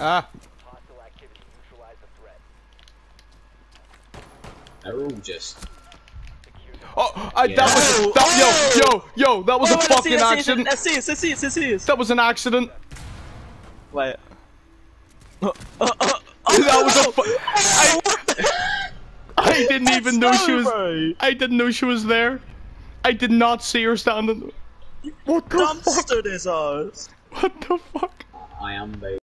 Ah. Hostile activity. Neutralize the threat. They're all just. Oh, I, Yeah. that was that, yo yo yo. That was a Wait, fucking see, let's see, accident. Let's see, let's see, let's see. That was an accident. Wait. That was a. Fu- I, I didn't That's even know she was. Right. I didn't know she was there. I did not see her standing. What the Dumpster fuck? Dumpstered his. What the fuck? I am, baby.